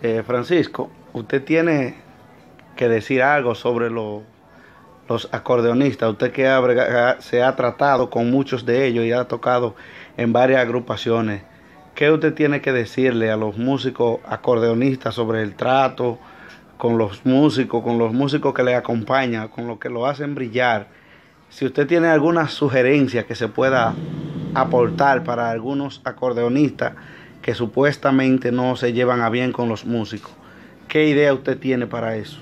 Eh, Francisco, usted tiene que decir algo sobre los acordeonistas. Usted que se ha tratado con muchos de ellos y ha tocado en varias agrupaciones. ¿Qué usted tiene que decirle a los músicos acordeonistas sobre el trato con los músicos, con los músicos que le acompañan, con los que lo hacen brillar? Si usted tiene alguna sugerencia que se pueda aportar para algunos acordeonistas que supuestamente no se llevan a bien con los músicos. ¿Qué idea usted tiene para eso?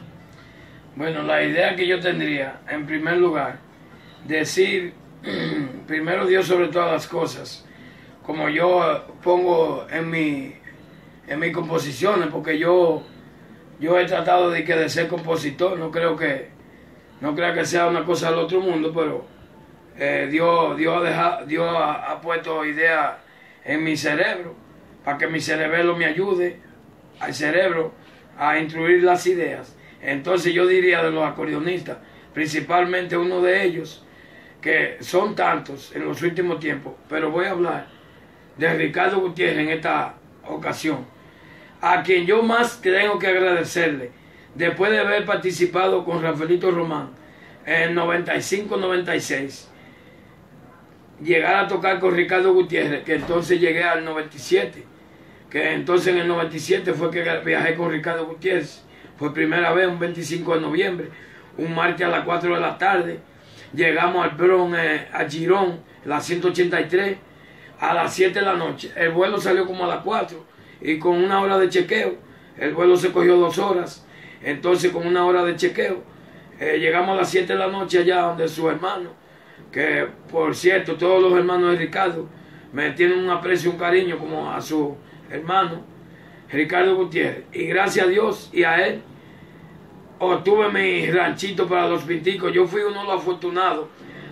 Bueno, la idea que yo tendría, en primer lugar, decir primero Dios sobre todas las cosas, como yo pongo en mi en mis composiciones, porque yo yo he tratado de que de ser compositor, no creo que no que sea una cosa del otro mundo, pero eh, Dios, Dios, Dios ha, ha puesto ideas en mi cerebro para que mi cerebelo me ayude al cerebro a instruir las ideas. Entonces yo diría de los acordeonistas, principalmente uno de ellos, que son tantos en los últimos tiempos, pero voy a hablar de Ricardo Gutiérrez en esta ocasión, a quien yo más tengo que agradecerle, después de haber participado con Rafaelito Román en 95-96, llegar a tocar con Ricardo Gutiérrez, que entonces llegué al 97, que entonces en el 97 fue que viajé con Ricardo Gutiérrez, fue primera vez, un 25 de noviembre, un martes a las 4 de la tarde, llegamos al Bron, eh, a Girón, la 183, a las 7 de la noche, el vuelo salió como a las 4 y con una hora de chequeo, el vuelo se cogió dos horas, entonces con una hora de chequeo, eh, llegamos a las 7 de la noche allá donde su hermano, que por cierto todos los hermanos de Ricardo me tienen un aprecio un cariño como a su hermano Ricardo Gutiérrez. Y gracias a Dios y a él obtuve mi ranchito para los pinticos. Yo fui uno de los afortunados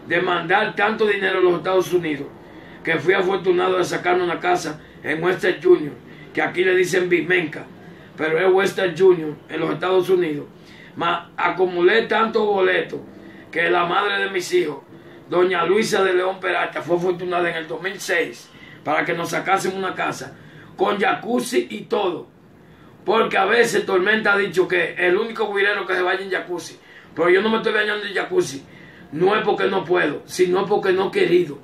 de mandar tanto dinero a los Estados Unidos que fui afortunado de sacarme una casa en Western Junior, que aquí le dicen Bismenca, pero es Western Junior en los Estados Unidos. Ma, acumulé tantos boletos que la madre de mis hijos doña Luisa de León Peralta fue afortunada en el 2006 para que nos sacasen una casa con jacuzzi y todo. Porque a veces Tormenta ha dicho que el único guirero que se vaya en jacuzzi, pero yo no me estoy bañando en jacuzzi, no es porque no puedo, sino porque no he querido.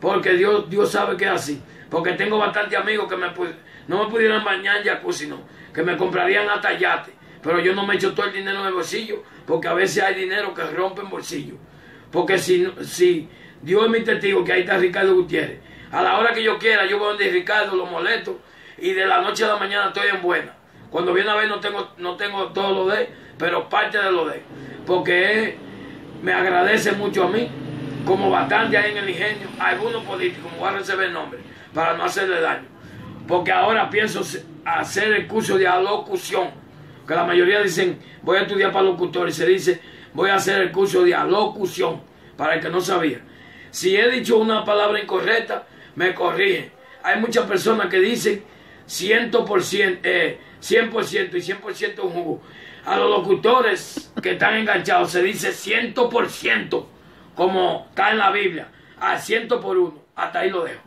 Porque Dios, Dios sabe que es así. Porque tengo bastantes amigos que me, no me pudieran bañar en jacuzzi, no, que me comprarían hasta yate. Pero yo no me echo todo el dinero en el bolsillo, porque a veces hay dinero que rompe en bolsillo. Porque si, si Dios es mi testigo que ahí está Ricardo Gutiérrez, a la hora que yo quiera, yo voy donde Ricardo, lo molesto, y de la noche a la mañana estoy en buena. Cuando viene a ver no tengo, no tengo todo lo de, pero parte de lo de. Porque me agradece mucho a mí, como bastante ahí en el ingenio, a algunos políticos, me voy a recibir nombre, para no hacerle daño. Porque ahora pienso hacer el curso de alocución, que la mayoría dicen, voy a estudiar para locutor, y se dice, voy a hacer el curso de alocución, para el que no sabía. Si he dicho una palabra incorrecta, me corrigen. Hay muchas personas que dicen 100%, eh, 100% y 100% un jugo. A los locutores que están enganchados se dice 100%, como está en la Biblia, a 100 por uno. Hasta ahí lo dejo.